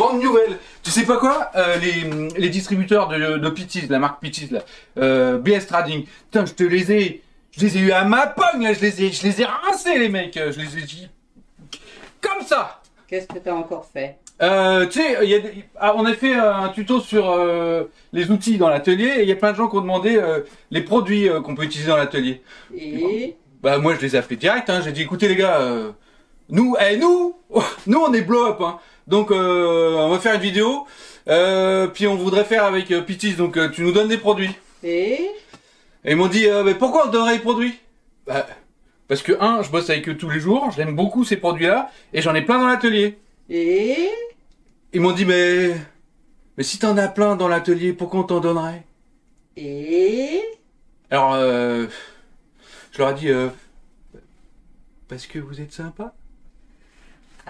grande nouvelle. Tu sais pas quoi euh, les, les distributeurs de, de la marque Pitties là, euh, BS Trading. Putain, je te les ai, je les ai eu à ma pogne là, je les ai, je les ai rincés les mecs, je les ai dit comme ça. Qu'est-ce que t'as encore fait? Euh, tu sais, ah, on a fait un tuto sur euh, les outils dans l'atelier et il y a plein de gens qui ont demandé euh, les produits euh, qu'on peut utiliser dans l'atelier. Et Bah moi je les ai appelés direct, hein. j'ai dit écoutez les gars, euh, nous, eh nous, nous on est blow up, hein. Donc euh, on va faire une vidéo, euh, puis on voudrait faire avec euh, Pitties, donc euh, tu nous donnes des produits. et Et ils m'ont dit euh, mais pourquoi on te donnerait les produits? Bah parce que un, je bosse avec eux tous les jours, j'aime beaucoup ces produits-là et j'en ai plein dans l'atelier. et Ils m'ont dit mais mais si t'en as plein dans l'atelier, pourquoi on t'en donnerait? Et Alors euh, je leur ai dit euh, parce que vous êtes sympa.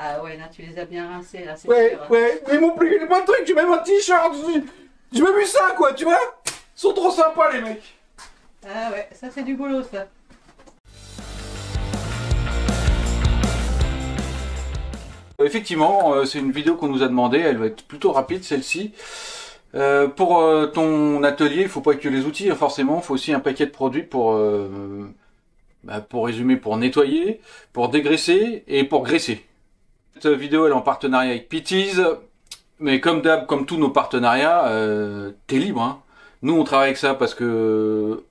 Ah ouais là tu les as bien rincés là c'est Ouais, sûr. ouais, mais ils m'ont pris plein de trucs, j'ai même un t-shirt, j'ai- j'ai même eu ça quoi, tu vois Ils sont trop sympas les mecs Ah ouais ça c'est du boulot ça. Effectivement, euh, c'est une vidéo qu'on nous a demandé, elle va être plutôt rapide celle-ci. Euh, pour euh, ton atelier, il faut pas que les outils, hein, forcément, il faut aussi un paquet de produits pour, euh, bah, pour résumer, pour nettoyer, pour dégraisser et pour graisser. Cette vidéo, elle est en partenariat avec Pitties, mais comme d'hab, comme tous nos partenariats, euh, t'es libre. Hein. Nous, on travaille avec ça parce que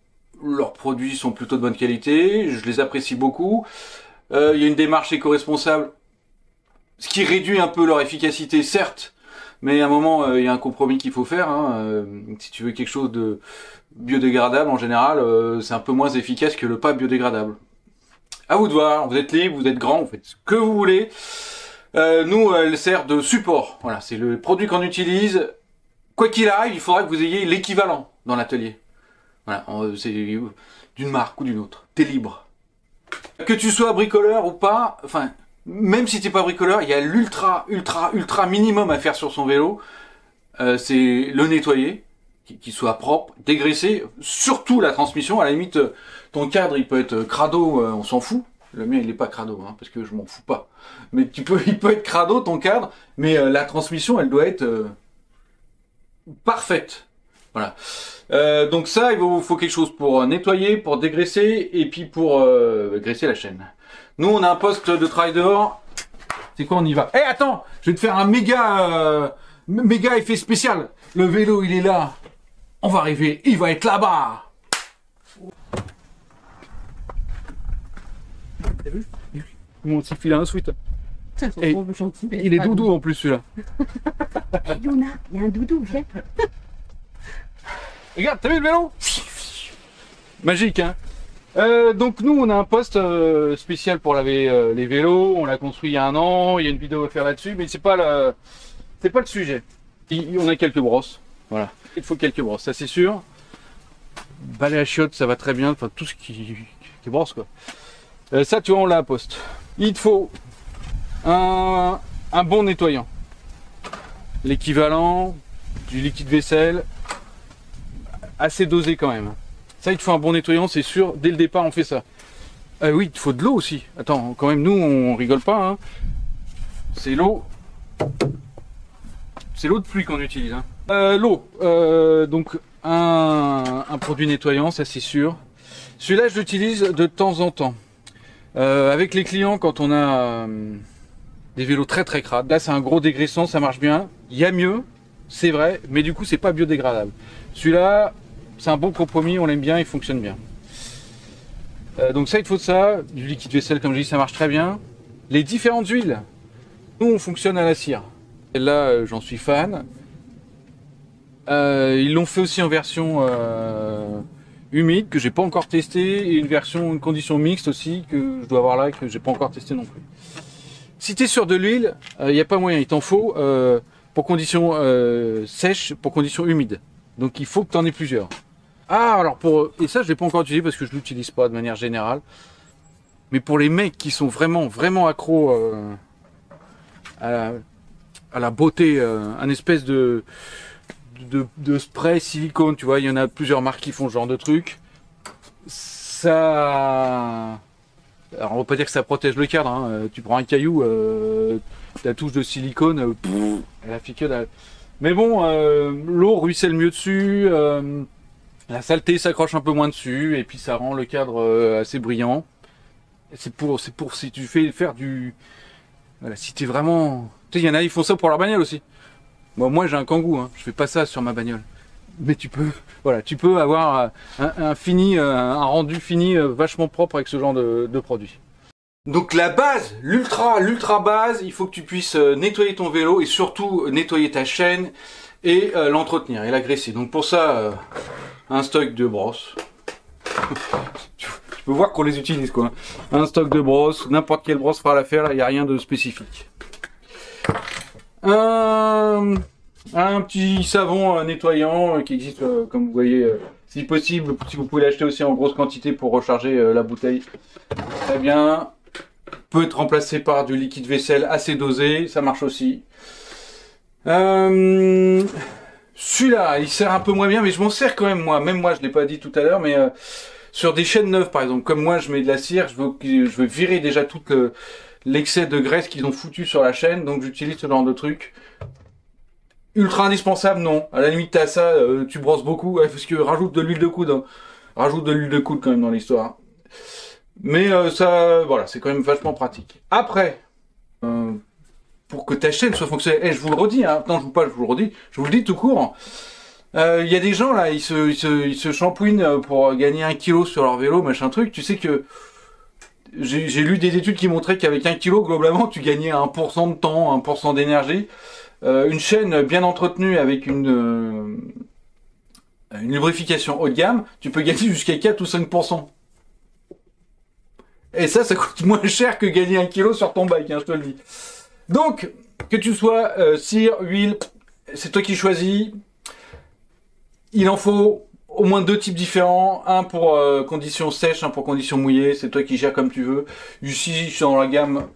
leurs produits sont plutôt de bonne qualité, je les apprécie beaucoup. Euh, Il y a une démarche éco-responsable ce qui réduit un peu leur efficacité, certes, mais à un moment, euh, il y a un compromis qu'il faut faire. hein, euh, si tu veux quelque chose de biodégradable, en général, euh, c'est un peu moins efficace que le pas biodégradable. À vous de voir, vous êtes libre, vous êtes grand, vous faites ce que vous voulez. Euh, nous, elle sert de support. Voilà, c'est le produit qu'on utilise. Quoi qu'il arrive, il faudra que vous ayez l'équivalent dans l'atelier. Voilà, en- c'est d'une marque ou d'une autre. T'es libre. Que tu sois bricoleur ou pas, enfin, même si t'es pas bricoleur, il y a l'ultra, ultra, ultra minimum à faire sur son vélo. Euh, c'est le nettoyer, qu'il soit propre, dégraisser, surtout la transmission. À la limite, euh, ton cadre, il peut être crado, euh, on s'en fout. Le mien, il est pas crado, hein, parce que je m'en fous pas. Mais tu peux, il peut être crado ton cadre, mais euh, la transmission, elle doit être euh, parfaite. Voilà. Euh, donc ça, il vous faut quelque chose pour nettoyer, pour dégraisser, et puis pour graisser la chaîne. Nous, on a un poste de travail dehors. C'est quoi, on y va? Eh, attends Je vais te faire un méga, méga effet spécial. Le vélo, il est là. On va arriver. Il va être là-bas. T'as vu Ils m'ont aussi filé un sweat. Et il est doudou en plus, celui-là. Yuna, il y a un doudou, viens. Regarde, t'as vu le vélo Magique, hein Euh, donc nous, on a un poste euh, spécial pour laver euh, les vélos. On l'a construit il y a un an. Il y a une vidéo à faire là-dessus, mais c'est pas le, c'est pas le sujet. Il- on a quelques brosses, voilà. Il faut quelques brosses, ça c'est sûr. Balai à chiottes, ça va très bien. Enfin, tout ce qui, qui brosse quoi. Euh, ça, tu vois, on l'a à poste. Il te faut un, bon nettoyant. L'équivalent du liquide vaisselle, assez dosé quand même. Ça, il te faut un bon nettoyant, c'est sûr. Dès le départ, on fait ça. Euh, oui, il te faut de l'eau aussi. Attends, quand même, nous, on rigole pas. hein. C'est l'eau. C'est l'eau de pluie qu'on utilise. hein. Euh, l'eau. Euh, donc, un, un produit nettoyant, ça c'est sûr. Celui-là, je l'utilise de temps en temps. Euh, avec les clients, quand on a euh, des vélos très très crades. Là, c'est un gros dégraissant, ça marche bien. Il y a mieux, c'est vrai, mais du coup, c'est pas biodégradable. Celui-là, c'est un bon compromis, on l'aime bien, il fonctionne bien. Euh, donc ça, il faut ça, du liquide vaisselle, comme je dis, ça marche très bien. Les différentes huiles. Nous, on fonctionne à la cire. Là, j'en suis fan. Ils l'ont fait aussi en version humide que j'ai pas encore testé et une version une condition mixte aussi que je dois avoir là et que j'ai pas encore testé non plus. Si tu es sur de l'huile, il n'y a pas moyen, il t'en faut euh, pour conditions euh, sèches, pour conditions humides. Donc il faut que tu en aies plusieurs. Ah alors pour et ça je l'ai pas encore utilisé parce que je l'utilise pas de manière générale. Mais pour les mecs qui sont vraiment vraiment accros euh, à, la, beauté, euh, un espèce de, de spray silicone, tu vois, il y en a plusieurs marques qui font ce genre de truc. Ça alors on va pas dire que ça protège le cadre, hein. Euh, tu prends un caillou, euh, la touche de silicone, euh, pff, elle a fait que dalle. Mais bon, euh, l'eau ruisselle mieux dessus, la saleté s'accroche un peu moins dessus, et puis ça rend le cadre assez brillant. C'est pour, c'est pour si tu fais faire du, voilà, si t'es vraiment, tu sais, il y en a, ils font ça pour leur bagnole aussi. Moi, j'ai un kangou, hein, je fais pas ça sur ma bagnole. Mais tu peux, voilà, tu peux avoir euh, un, fini, euh, rendu fini euh, vachement propre avec ce genre de, produit. Donc la base, l'ultra, l'ultra base, il faut que tu puisses nettoyer ton vélo et surtout nettoyer ta chaîne et l'entretenir et l'agresser. Donc pour ça, un stock de brosses. tu peux voir qu'on les utilise quoi. Un stock de brosses, n'importe quelle brosse fera l'affaire, il n'y a rien de spécifique. Un, un petit savon euh, nettoyant euh, qui existe, euh, comme vous voyez, euh, si possible, si vous pouvez l'acheter aussi en grosse quantité pour recharger euh, la bouteille. Très bien. Peut être remplacé par du liquide vaisselle assez dosé, ça marche aussi. Euh, Celui-là, il sert un peu moins bien, mais je m'en sers quand même moi. Même moi, je l'ai pas dit tout à l'heure, mais euh, sur des chaînes neuves, par exemple, comme moi, je mets de la cire, je veux, virer déjà tout le- l'excès de graisse qu'ils ont foutu sur la chaîne, donc j'utilise ce genre de truc. Ultra indispensable, non. À la limite, t'as ça, euh, tu brosses beaucoup, ouais, parce que rajoute de l'huile de coude. hein. Rajoute de l'huile de coude quand même dans l'histoire. Mais euh, ça, voilà, c'est quand même vachement pratique. Après, euh, pour que ta chaîne soit fonctionnelle, et je vous le redis, hein, non, je vous pas, je vous le redis, je vous le dis tout court. Euh, Il y a des gens là, ils se, ils se, ils se euh, pour gagner un kilo sur leur vélo, machin truc. Tu sais que j'ai lu des études qui montraient qu'avec un kilo, globalement, tu gagnais 1% de temps, 1% d'énergie. Euh, une chaîne bien entretenue avec une, euh, une lubrification haut de gamme, tu peux gagner jusqu'à 4 ou 5%. Et ça, ça coûte moins cher que gagner un kilo sur ton bike, hein, je te le dis. Donc, que tu sois euh, cire, huile, c'est toi qui choisis. Il en faut au moins deux types différents, un pour euh, conditions sèches, un pour conditions mouillées, c'est toi qui gères comme tu veux. Ici, je suis dans la gamme,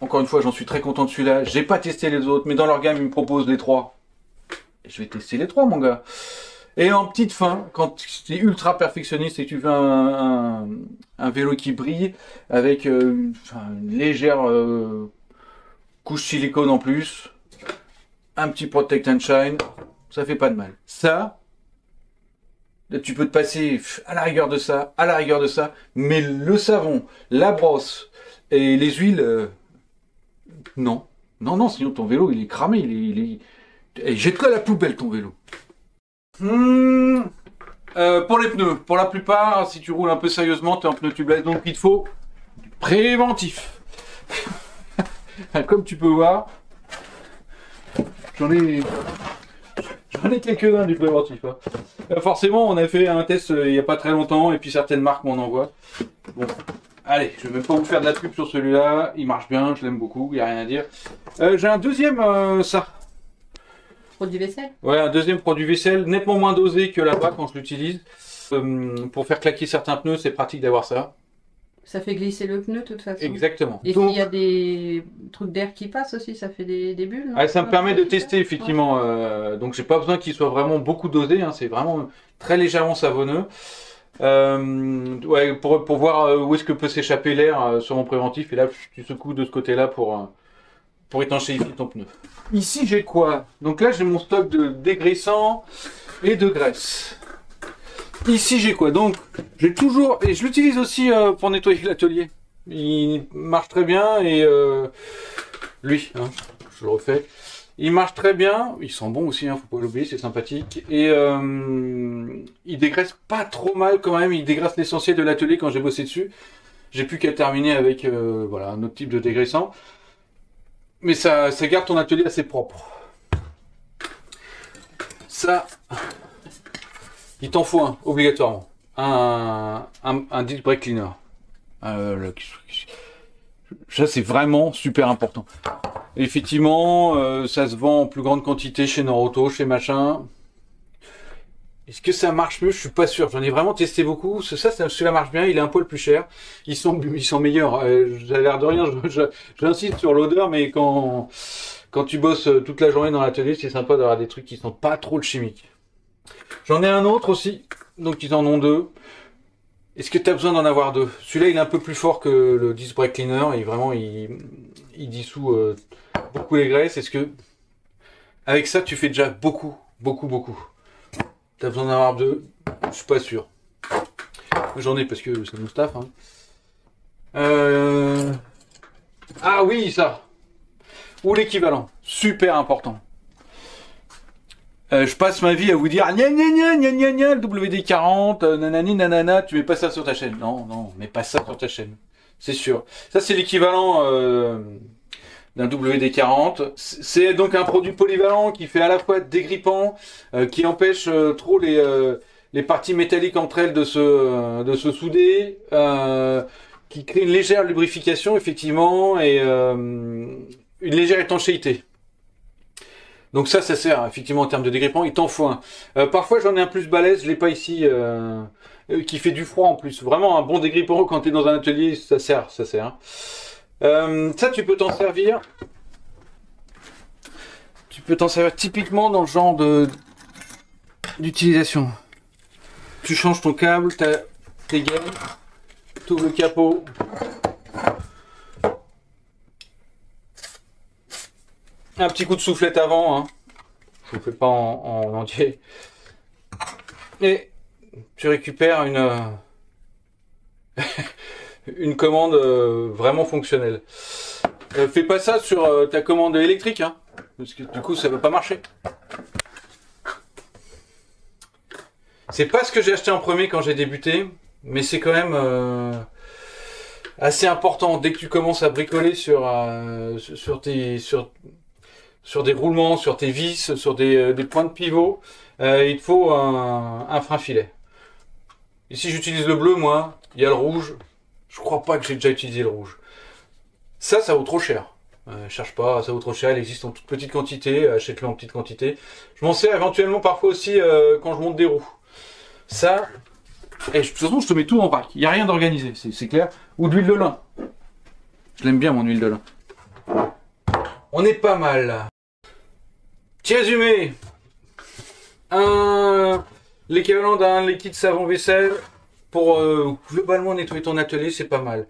encore une fois, j'en suis très content de celui-là. J'ai pas testé les autres, mais dans leur gamme, ils me proposent les trois. Je vais tester les trois, mon gars. Et en petite fin, quand tu es ultra perfectionniste et tu veux un, un, un vélo qui brille, avec euh, une légère euh, couche silicone en plus, un petit protect and shine, ça fait pas de mal. Ça, tu peux te passer à la rigueur de ça, à la rigueur de ça, mais le savon, la brosse et les huiles, euh, non. Non, non, sinon ton vélo, il est cramé, il est... Il. Et jette-le à la poubelle, ton vélo? Hmm, euh, pour les pneus, pour la plupart, si tu roules un peu sérieusement, tu es en pneu tubeless, donc il te faut du préventif. Comme tu peux voir, j'en ai, j'en ai quelques-uns du préventif. hein. Euh, forcément, on a fait un test euh, il n'y a pas très longtemps, et puis certaines marques m'en envoient. Bon, allez, je vais même pas vous faire de la pub sur celui-là, il marche bien, je l'aime beaucoup, il n'y a rien à dire. Euh, J'ai un deuxième, euh, ça. Produit vaisselle? Ouais, un deuxième produit vaisselle, nettement moins dosé que là-bas quand je l'utilise. Pour faire claquer certains pneus, c'est pratique d'avoir ça. Ça fait glisser le pneu de toute façon. Exactement. Et Donc, s'il y a des trucs d'air qui passent aussi, ça fait des, des bulles ah, ça me Ouais, permet de tester effectivement. euh, donc j'ai pas besoin qu'il soit vraiment beaucoup dosé. Hein, c'est vraiment très légèrement savonneux. Euh, ouais, pour, pour voir euh, où est-ce que peut s'échapper l'air euh, sur mon préventif. Et là, tu secoues de ce côté-là pour, pour étanchéifier ton pneu. Ici, j'ai quoi? Donc là, j'ai mon stock de dégraissant et de graisse. Ici, j'ai quoi Donc, j'ai toujours... Et je l'utilise aussi euh, pour nettoyer l'atelier. Il marche très bien et... euh, lui, hein, je le refais. Il marche très bien, il sent bon aussi, hein, faut pas l'oublier, c'est sympathique. Et euh, il dégraisse pas trop mal quand même, il dégraisse l'essentiel de l'atelier quand j'ai bossé dessus. J'ai plus qu'à terminer avec voilà un autre type de dégraissant. Mais ça, ça garde ton atelier assez propre. Ça, il t'en faut un, obligatoirement. Un, un, un disc brake cleaner. Euh, le- ça, c'est vraiment super important. Effectivement, euh, ça se vend en plus grande quantité chez Noroto, chez machin. Est-ce que ça marche mieux? Je suis pas sûr. J'en ai vraiment testé beaucoup. Ça, ça, celui-là marche bien. Il est un poil plus cher. Ils sont, ils sont meilleurs. Euh, j'ai l'air de rien. J'insiste sur l'odeur, mais quand, quand tu bosses euh, toute la journée dans l'atelier, c'est sympa d'avoir des trucs qui sentent pas trop le chimique. J'en ai un autre aussi. Donc ils en ont deux. Est-ce que tu as besoin d'en avoir deux? Celui-là, il est un peu plus fort que le disc brake cleaner et vraiment, il, dissout euh, beaucoup les graisses. Est-ce que avec ça, tu fais déjà beaucoup, beaucoup, beaucoup? Tu as besoin d'en avoir deux? Je suis pas sûr. J'en ai parce que c'est mon staff. Hein. Euh, ah oui, ça. Ou l'équivalent. Super important. Euh, je passe ma vie à vous dire gna gna gna gna gna gna le WD40, euh, nanani nanana, tu mets pas ça sur ta chaîne. Non, non, mets pas ça sur ta chaîne. C'est sûr. Ça c'est l'équivalent euh, d'un WD40. C'est donc un produit polyvalent qui fait à la fois dégrippant, qui empêche trop les les parties métalliques entre elles de se de se souder, qui crée une légère lubrification effectivement et une légère étanchéité. Donc ça, ça sert effectivement en termes de dégrippement. Il t'en faut un. Euh, parfois, j'en ai un plus balèze. Je l'ai pas ici, euh, euh, qui fait du froid en plus. Vraiment un bon dégrippant quand tu es dans un atelier, ça sert, ça sert. ça, tu peux t'en servir. Tu peux t'en servir typiquement dans le genre de d'utilisation. Tu changes ton câble, t'as tes gaines, tu le capot, Un petit coup de soufflette avant, hein. Je ne fais pas en, entier. Et tu récupères une euh, une commande euh, vraiment fonctionnelle. Euh, fais pas ça sur ta commande électrique, hein, parce que du coup ça va pas marcher. C'est pas ce que j'ai acheté en premier quand j'ai débuté, mais c'est quand même assez important dès que tu commences à bricoler sur sur tes sur sur des roulements, sur tes vis, sur des, euh, points de pivot, euh, il te faut un, frein filet. Ici j'utilise le bleu moi, il y a le rouge. Je crois pas que j'ai déjà utilisé le rouge. Ça, ça vaut trop cher. Euh, cherche pas, ça vaut trop cher, il existe en toute petite quantité, achète-le en petite quantité. Je m'en sers éventuellement parfois aussi euh, quand je monte des roues. Ça, et de toute façon je te mets tout en vrac, il n'y a rien d'organisé, c'est clair. Ou d'huile de lin. Je l'aime bien mon huile de lin. On est pas mal. Petit résumé. Un l'équivalent d'un liquide savon vaisselle pour euh, globalement nettoyer ton atelier, c'est pas mal.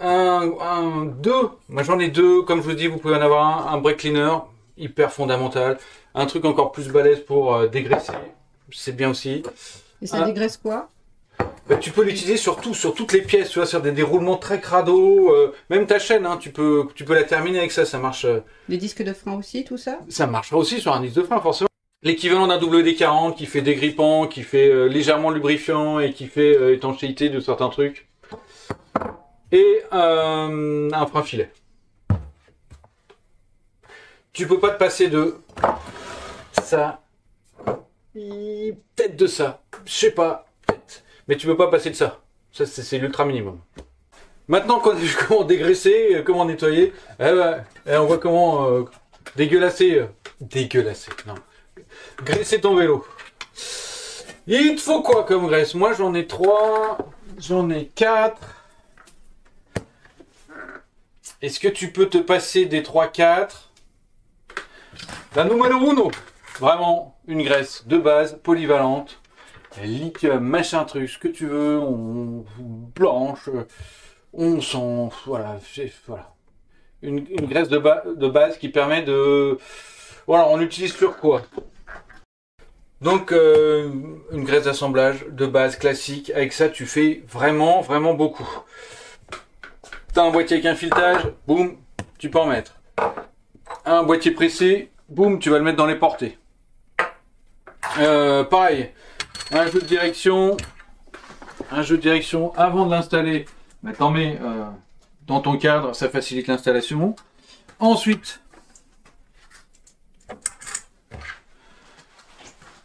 Un, un deux, moi j'en ai deux, comme je vous dis, vous pouvez en avoir un, un brake cleaner, hyper fondamental. Un truc encore plus balèze pour euh, dégraisser, c'est bien aussi. Et ça dégraisse quoi? Bah, tu peux l'utiliser sur tout, sur toutes les pièces, tu vois, sur des déroulements très crado, euh, même ta chaîne, hein, tu peux, tu peux la terminer avec ça, ça marche. Euh, les disques de frein aussi, tout ça? Ça marchera aussi sur un disque de frein, forcément. L'équivalent d'un WD-40 qui fait dégrippant, qui fait euh, légèrement lubrifiant et qui fait étanchéité de certains trucs. Et un frein filet. Tu peux pas te passer de ça, peut-être de ça, je sais pas, mais tu peux pas passer de ça. Ça, c'est l'ultra minimum. Maintenant comment dégraisser, euh, comment nettoyer, eh ben, eh, on voit comment euh, dégueulasser. Euh, dégueulasser, non. Graisser ton vélo. Il te faut quoi comme graisse? Moi j'en ai trois, j'en ai quatre. Est-ce que tu peux te passer des 3-4 La numero uno Vraiment, une graisse de base, polyvalente, lithium, machin truc, ce que tu veux, on blanche, on sent, voilà, voilà. Une, graisse de, de base qui permet de, voilà, on l'utilise sur quoi? Donc euh, une graisse d'assemblage de base classique, avec ça tu fais vraiment, vraiment beaucoup. T'as un boîtier avec un filetage, boum, tu peux en mettre. Un boîtier pressé, boum, tu vas le mettre dans les portées. Euh, pareil, un jeu de direction, un jeu de direction avant de l'installer, bah, t'en mets euh, dans ton cadre, ça facilite l'installation. Ensuite,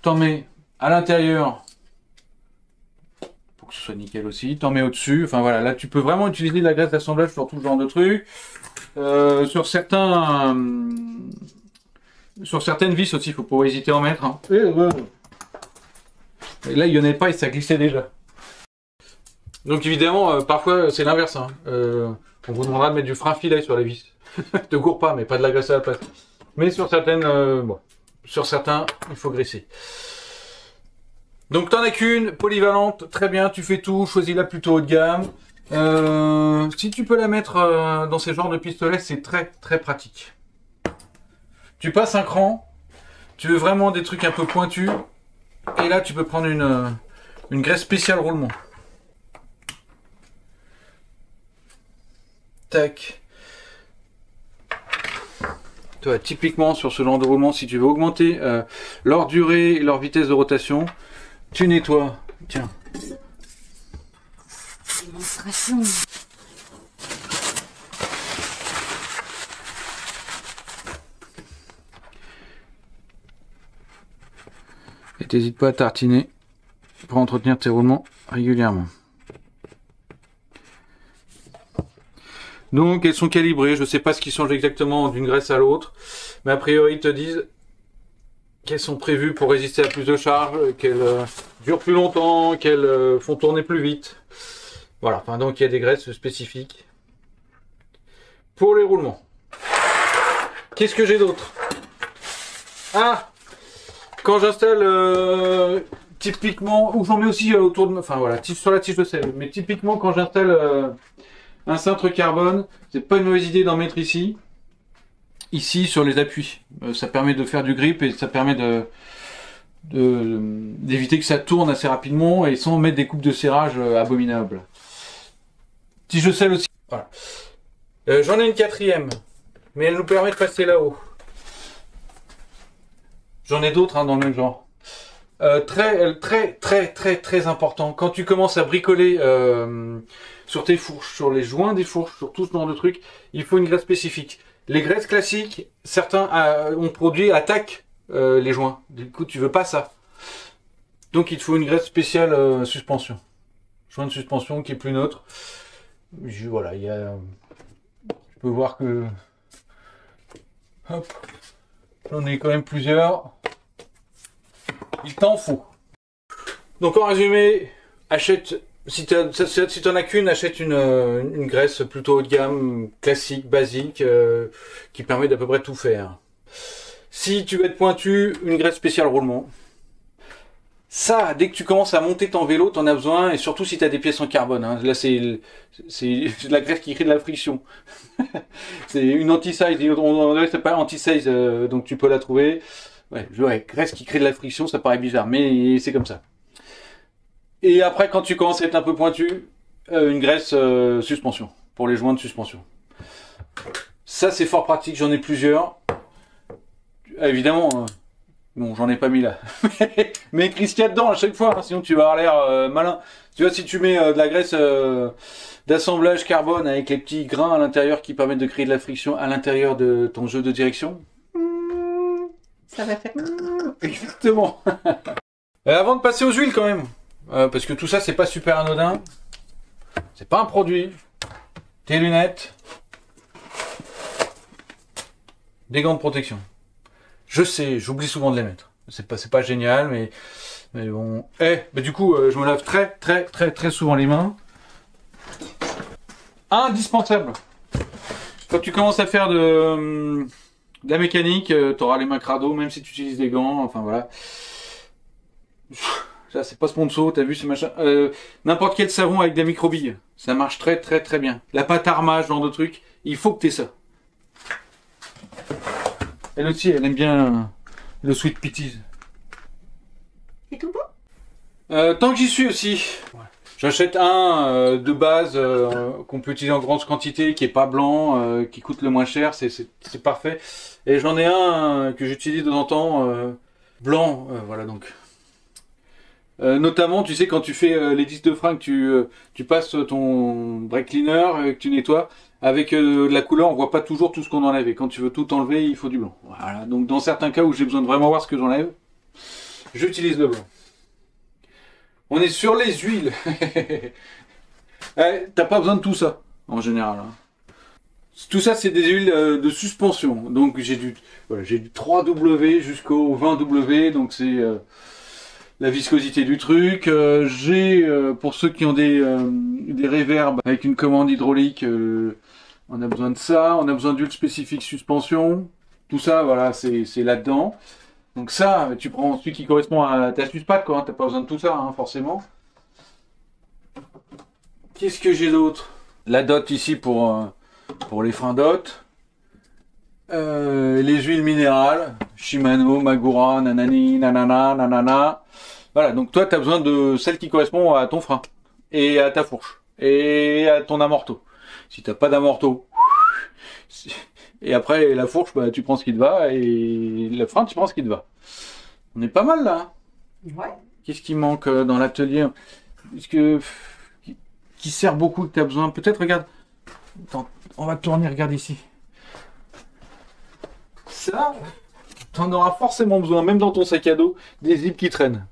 t'en mets à l'intérieur pour que ce soit nickel aussi. T'en mets au-dessus. Enfin voilà, là tu peux vraiment utiliser la graisse d'assemblage sur tout genre de trucs. Euh, sur certains, sur certaines vis aussi, il faut pas hésiter à en mettre. Hein. Et là, il n'y en avait pas et ça glissait déjà. Donc évidemment, euh, parfois c'est l'inverse. Hein. Euh, on vous demandera de mettre du frein filet sur les vis. ne cours pas, mais pas de la graisse à la place. Mais sur certaines, euh, sur certains, il faut graisser. Donc t'en as qu'une, polyvalente, très bien, tu fais tout, choisis-la plutôt haut de gamme. Si tu peux la mettre dans ces genres de pistolets, c'est très très pratique. Tu passes un cran, tu veux vraiment des trucs un peu pointus, et là tu peux prendre une, euh, une graisse spéciale roulement. Tac. Toi, typiquement sur ce genre de roulement, si tu veux augmenter euh, leur durée et leur vitesse de rotation, tu nettoies. Tiens. Et pas à tartiner pour entretenir tes roulements régulièrement. Donc elles sont calibrées, je sais pas ce qui change exactement d'une graisse à l'autre, mais a priori ils te disent qu'elles sont prévues pour résister à plus de charge, qu'elles euh, durent plus longtemps, qu'elles euh, font tourner plus vite. Voilà, enfin donc il y a des graisses spécifiques pour les roulements. Qu'est-ce que j'ai d'autre? Ah Quand j'installe euh, typiquement, ou j'en mets aussi euh, autour de, enfin voilà, sur la tige de sel, mais typiquement quand j'installe euh, un cintre carbone, c'est pas une mauvaise idée d'en mettre ici, ici sur les appuis. Euh, ça permet de faire du grip et ça permet de- d'éviter que ça tourne assez rapidement et sans mettre des coupes de serrage euh, abominables. Tige de sel aussi. Voilà. Euh, J'en ai une quatrième, mais elle nous permet de passer là-haut. J'en ai d'autres hein, dans le même genre. Euh, très, euh, très, très, très, très important. Quand tu commences à bricoler euh, sur tes fourches, sur les joints des fourches, sur tout ce genre de trucs, il faut une graisse spécifique. Les graisses classiques, certains euh, ont produit attaquent euh, les joints. Du coup, tu veux pas ça. Donc, il te faut une graisse spéciale euh, suspension. Joint de suspension qui est plus neutre. Je- voilà, il y a. Je peux voir que. Hop. J'en ai quand même plusieurs. Il t'en faut. Donc en résumé, achète. Si si t'en as qu'une, achète une, euh, une graisse plutôt haut de gamme, classique, basique, euh, qui permet d'à peu près tout faire. Si tu veux être pointu, une graisse spéciale roulement. Ça, dès que tu commences à monter ton vélo, t'en as besoin, et surtout si tu as des pièces en carbone. hein. Là, c'est la graisse qui crée de la friction. c'est une anti-size, on c'est pas anti-size, euh, donc tu peux la trouver. Ouais, ouais, graisse qui crée de la friction, ça paraît bizarre, mais c'est comme ça. Et après, quand tu commences à être un peu pointu, euh, une graisse euh, suspension, pour les joints de suspension. Ça, c'est fort pratique, j'en ai plusieurs. Ah, évidemment, euh, bon, j'en ai pas mis là. Mais écris ce qu'il y a dedans à chaque fois, hein, sinon tu vas avoir l'air euh, malin. Tu vois, si tu mets euh, de la graisse euh, d'assemblage carbone avec les petits grains à l'intérieur qui permettent de créer de la friction à l'intérieur de ton jeu de direction. Ça va faire. Exactement. Avant de passer aux huiles quand même, parce que tout ça c'est pas super anodin. C'est pas un produit. Tes lunettes. Des gants de protection. Je sais, j'oublie souvent de les mettre. C'est pas, pas génial, mais, mais bon. Eh, bah du coup, euh, je me lave très, très, très, très souvent les mains. Indispensable. Quand tu commences à faire de, la mécanique, tu auras les mains crado, même si tu utilises des gants. Enfin voilà. Ça, c'est pas sponsor, t'as vu ce machin. Euh, N'importe quel savon avec des microbilles, ça marche très très très bien. La pâte armage, ce genre de truc, il faut que t'aies ça. Elle aussi, elle aime bien le sweet peas. C'est tout bon Euh, tant que j'y suis aussi, j'achète un euh, de base euh, qu'on peut utiliser en grande quantité, qui est pas blanc, euh, qui coûte le moins cher, c'est parfait. Et j'en ai un euh, que j'utilise de temps en temps, euh, blanc, euh, voilà donc. Euh, notamment, tu sais, quand tu fais euh, les disques de frein, que tu, euh, tu passes ton brake cleaner, euh, que tu nettoies, avec euh, la couleur, on voit pas toujours tout ce qu'on enlève. Et quand tu veux tout enlever, il faut du blanc. Voilà. Donc, dans certains cas où j'ai besoin de vraiment voir ce que j'enlève, j'utilise le blanc. On est sur les huiles. Eh, T'as pas besoin de tout ça, en général. hein. Tout ça, c'est des huiles euh, de suspension. Donc, j'ai du, voilà, j'ai du 3W jusqu'au 20W. Donc, c'est euh, la viscosité du truc. Euh, j'ai, euh, pour ceux qui ont des, euh, des réverbes avec une commande hydraulique, on a besoin de ça. On a besoin d'huile spécifique suspension. Tout ça, voilà, c'est là-dedans. Donc ça, tu prends celui qui correspond à ta suspate, quoi. Hein. T'as pas besoin de tout ça, hein, forcément. Qu'est-ce que j'ai d'autre? La dot ici pour, pour les freins dot. Euh, les huiles minérales, Shimano, Magura, nanani, nanana, nanana. Voilà, donc toi, tu as besoin de celle qui correspond à ton frein, et à ta fourche, et à ton amorto. Si t'as pas d'amorto, et après la fourche, bah, tu prends ce qui te va, et le frein, tu prends ce qui te va. On est pas mal là. Hein. Ouais. Qu'est-ce qui manque euh, dans l'atelier? Est-ce que qui sert beaucoup que tu as besoin? Peut-être, regarde. Attends, on va tourner, regarde ici t'en auras forcément besoin, même dans ton sac à dos, des zips qui traînent.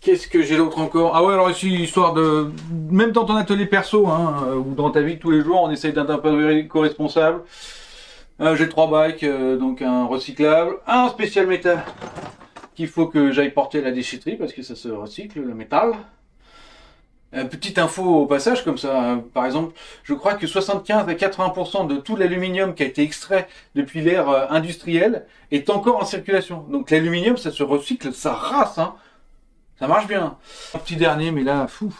Qu'est-ce que j'ai d'autre encore? Ah ouais, alors ici, histoire de... Même dans ton atelier perso, hein, euh, ou dans ta vie tous les jours, on essaye d'être un peu éco-responsable. Euh, j'ai trois bikes, euh, donc un recyclable, un spécial métal qu'il faut que j'aille porter à la déchetterie parce que ça se recycle, le métal. Euh, petite info au passage comme ça, hein. par exemple, je crois que 75 à 80% de tout l'aluminium qui a été extrait depuis l'ère euh, industrielle est encore en circulation. Donc l'aluminium, ça se recycle, ça rase, hein. Ça marche bien. Un petit dernier, mais là, fou.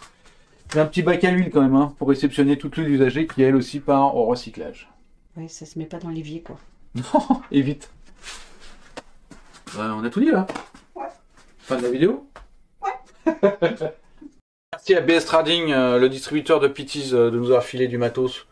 Un petit bac à l'huile quand même, hein, pour réceptionner toute l'huile usagée qui elle aussi part au recyclage. Oui, ça se met pas dans l'évier quoi. Non, évite. on a tout dit là. Ouais. Fin de la vidéo. Ouais. Merci à BS Trading, euh, le distributeur de Pitties, euh, de nous avoir filé du matos,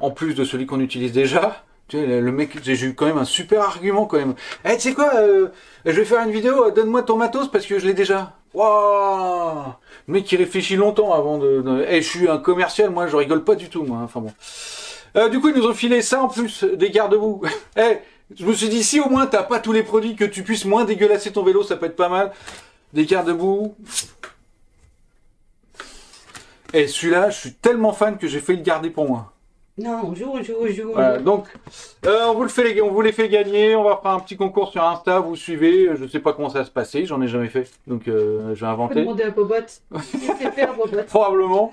en plus de celui qu'on utilise déjà. Tu sais, le mec, j'ai eu quand même un super argument quand même. Eh, tu sais quoi, euh, je vais faire une vidéo, donne-moi ton matos parce que je l'ai déjà. Waouh Le mec qui réfléchit longtemps avant de... Eh, je suis un commercial, moi je rigole pas du tout, moi. Enfin bon. du coup, ils nous ont filé ça en plus, des garde-boue. Eh, je me suis dit, si au moins t'as pas tous les produits, que tu puisses moins dégueulasser ton vélo, ça peut être pas mal. Des garde-boue, et celui-là, je suis tellement fan que j'ai fait le garder pour moi. Non, joue, joue, joue. Voilà, donc, euh, on, vous le fait, on vous les fait gagner. On va faire un petit concours sur Insta. Vous suivez. Je ne sais pas comment ça va se passer. J'en ai jamais fait. Donc, euh, je vais inventer. On demander à Bobot. faire Bobot. Probablement.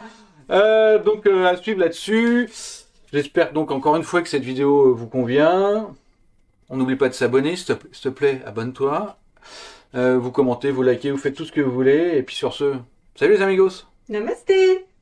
Euh, donc, euh, à suivre là-dessus. J'espère donc encore une fois que cette vidéo vous convient. On n'oublie pas de s'abonner, s'il te plaît, abonne-toi. vous commentez, vous likez, vous faites tout ce que vous voulez. Et puis sur ce, salut les amigos Namaste.